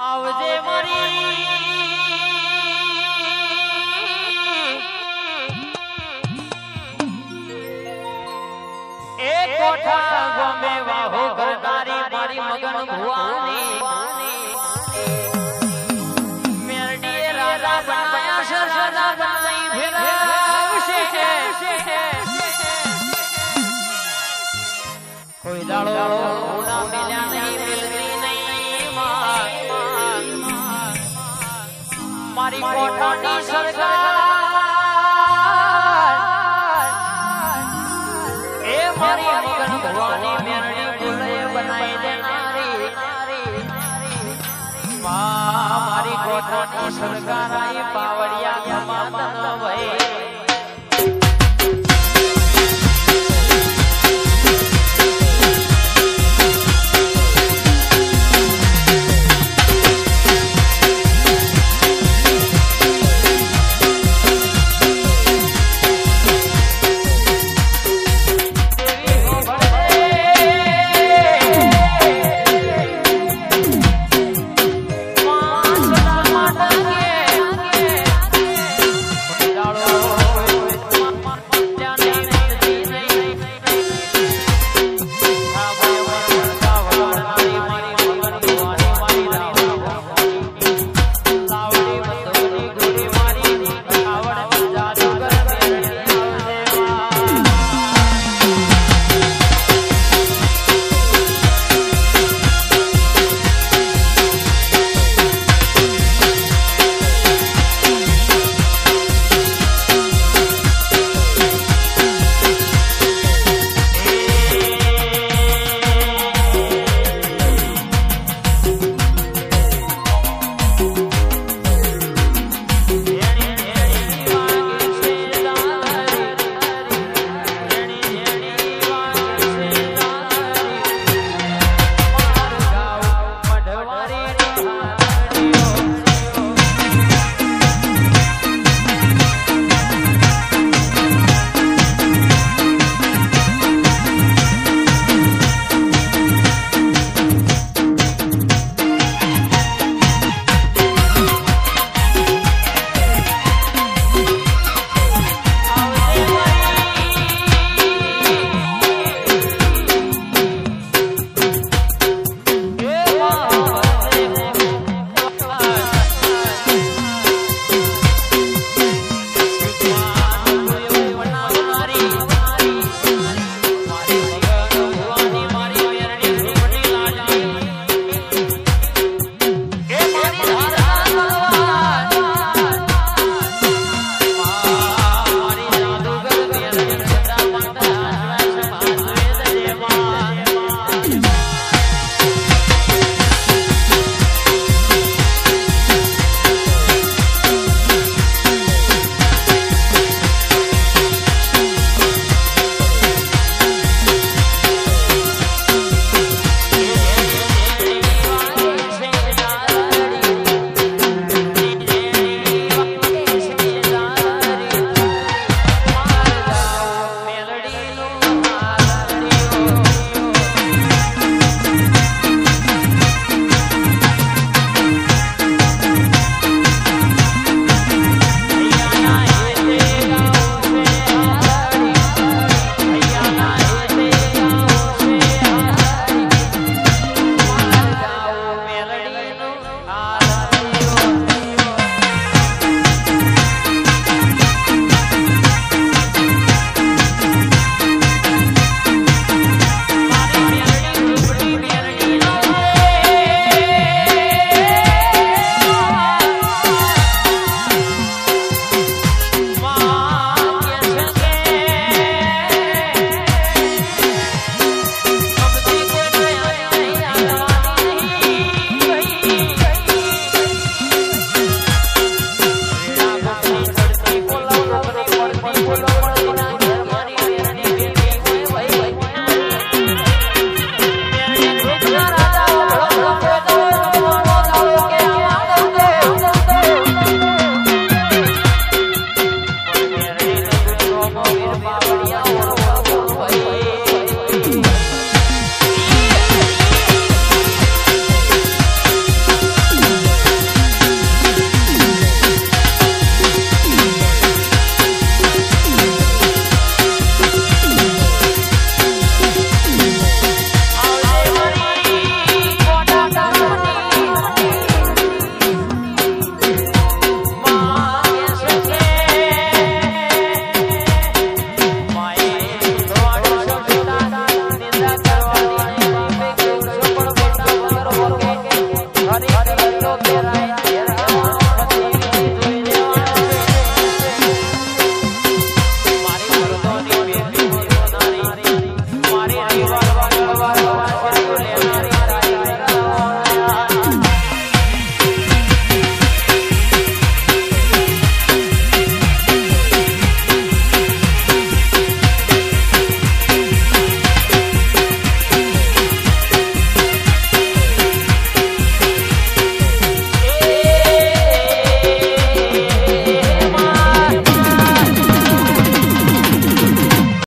આવજે મારી. એ કોઠા ગમે મારી કોઠાની સરકાર. એ મારી મગન ભવાની મેરડી ફૂલે બનાઈ દેનારી. મારી કોઠાની સરકાર, આઈ પાવડિયા સમાતન વહી. Hola.